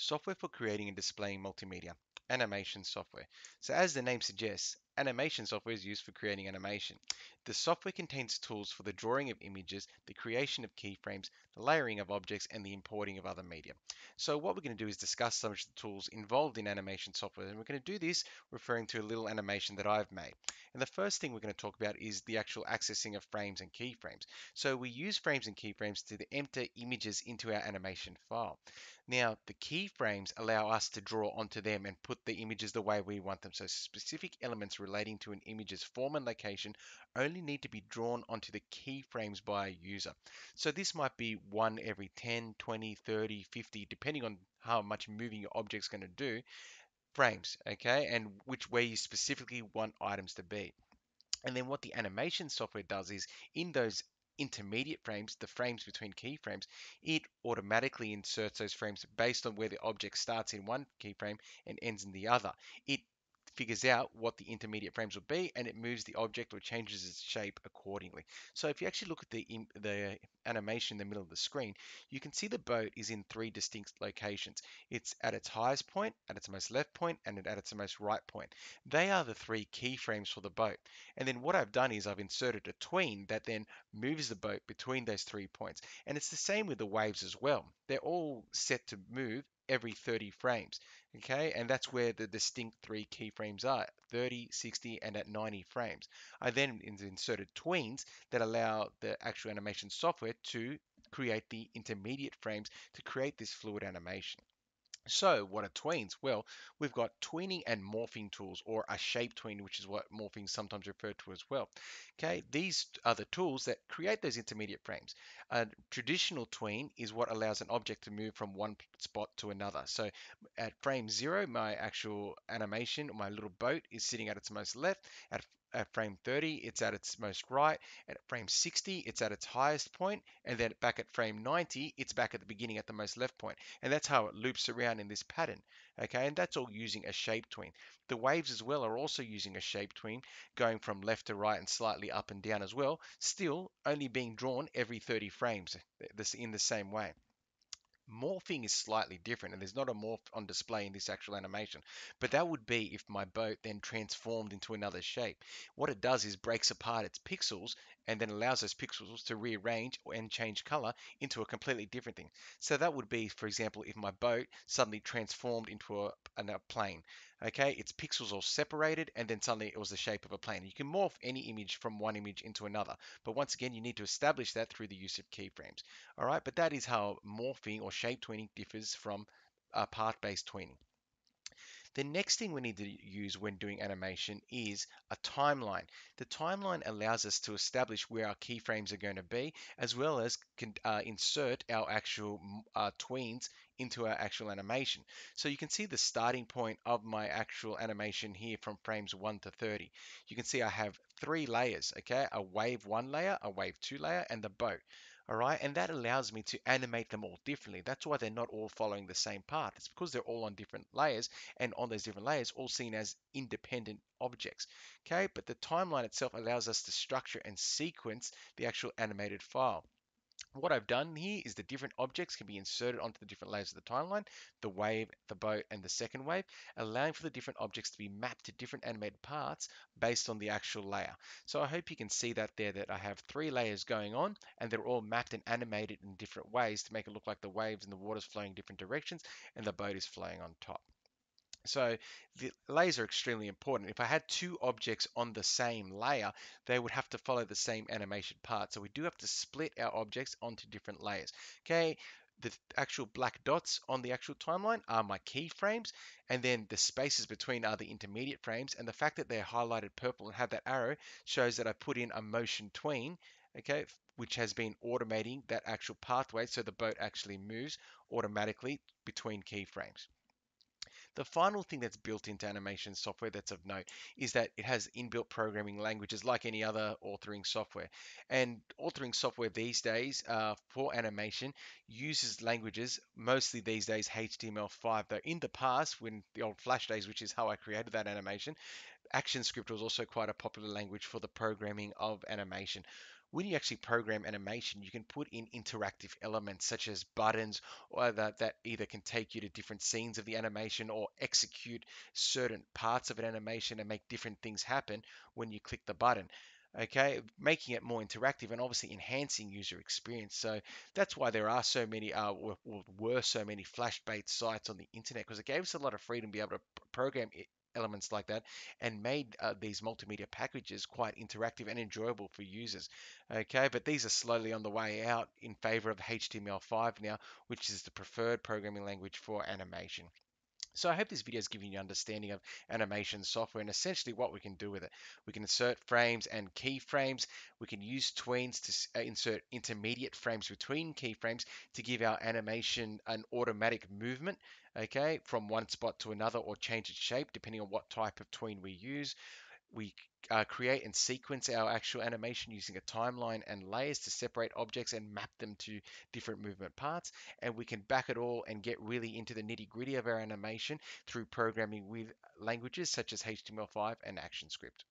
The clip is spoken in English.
software for creating and displaying multimedia, animation software. So as the name suggests, animation software is used for creating animation. The software contains tools for the drawing of images, the creation of keyframes, the layering of objects, and the importing of other media. So what we're going to do is discuss some of the tools involved in animation software, and we're going to do this referring to a little animation that I've made. And the first thing we're going to talk about is the actual accessing of frames and keyframes. So we use frames and keyframes to enter images into our animation file. Now, the keyframes allow us to draw onto them and put the images the way we want them. So specific elements relating to an image's form and location only need to be drawn onto the keyframes by a user. So this might be one every 10, 20, 30, 50, depending on how much moving your object's going to do, frames, okay, and which way you specifically want items to be. And then what the animation software does is in those intermediate frames, the frames between keyframes, it automatically inserts those frames based on where the object starts in one keyframe and ends in the other. It figures out what the intermediate frames will be and it moves the object or changes its shape accordingly. So if you actually look at the, the animation in the middle of the screen, you can see the boat is in three distinct locations. It's at its highest point, at its most left point, and at its most right point. They are the three keyframes for the boat. And then what I've done is I've inserted a tween that then moves the boat between those three points. And it's the same with the waves as well. They're all set to move every 30 frames. Okay, and that's where the distinct three keyframes are 30, 60, and at 90 frames. I then inserted tweens that allow the actual animation software to create the intermediate frames to create this fluid animation. So what are tweens? Well, we've got tweening and morphing tools or a shape tween, which is what morphing is sometimes referred to as well. Okay, mm. these are the tools that create those intermediate frames. A traditional tween is what allows an object to move from one spot to another. So at frame zero, my actual animation, my little boat is sitting at its most left. At at frame 30, it's at its most right. At frame 60, it's at its highest point. And then back at frame 90, it's back at the beginning at the most left point. And that's how it loops around in this pattern. Okay, and that's all using a shape tween. The waves as well are also using a shape tween, going from left to right and slightly up and down as well, still only being drawn every 30 frames eh, in the same way. Morphing is slightly different and there's not a morph on display in this actual animation, but that would be if my boat then transformed into another shape. What it does is breaks apart its pixels and then allows those pixels to rearrange and change color into a completely different thing. So that would be, for example, if my boat suddenly transformed into a, a plane. Okay, its pixels all separated and then suddenly it was the shape of a plane. You can morph any image from one image into another, but once again, you need to establish that through the use of keyframes. All right, but that is how morphing or shape tweening differs from uh, part-based tweening. The next thing we need to use when doing animation is a timeline. The timeline allows us to establish where our keyframes are going to be, as well as can, uh, insert our actual uh, tweens into our actual animation. So you can see the starting point of my actual animation here from frames 1 to 30. You can see I have three layers, okay? A wave 1 layer, a wave 2 layer, and the boat all right? And that allows me to animate them all differently. That's why they're not all following the same path. It's because they're all on different layers and on those different layers, all seen as independent objects, okay? But the timeline itself allows us to structure and sequence the actual animated file. What I've done here is the different objects can be inserted onto the different layers of the timeline, the wave, the boat, and the second wave, allowing for the different objects to be mapped to different animated parts based on the actual layer. So I hope you can see that there that I have three layers going on and they're all mapped and animated in different ways to make it look like the waves and the water's flowing different directions and the boat is flowing on top. So the layers are extremely important. If I had two objects on the same layer, they would have to follow the same animation path. So we do have to split our objects onto different layers. Okay, the actual black dots on the actual timeline are my keyframes, and then the spaces between are the intermediate frames. And the fact that they're highlighted purple and have that arrow shows that I put in a motion tween, okay, which has been automating that actual pathway so the boat actually moves automatically between keyframes. The final thing that's built into animation software that's of note is that it has inbuilt programming languages like any other authoring software. And authoring software these days uh, for animation uses languages, mostly these days HTML5, though in the past, when the old Flash days, which is how I created that animation, ActionScript was also quite a popular language for the programming of animation. When you actually program animation, you can put in interactive elements such as buttons or that, that either can take you to different scenes of the animation or execute certain parts of an animation and make different things happen when you click the button okay? Making it more interactive and obviously enhancing user experience. So that's why there are so many uh, were so many flash based sites on the internet because it gave us a lot of freedom to be able to program elements like that and made uh, these multimedia packages quite interactive and enjoyable for users okay? But these are slowly on the way out in favor of HTML5 now which is the preferred programming language for animation so I hope this video is giving you an understanding of animation software and essentially what we can do with it. We can insert frames and keyframes. We can use tweens to uh, insert intermediate frames between keyframes to give our animation an automatic movement, okay, from one spot to another or change its shape depending on what type of tween we use. We uh, create and sequence our actual animation using a timeline and layers to separate objects and map them to different movement parts. And we can back it all and get really into the nitty gritty of our animation through programming with languages such as HTML5 and ActionScript.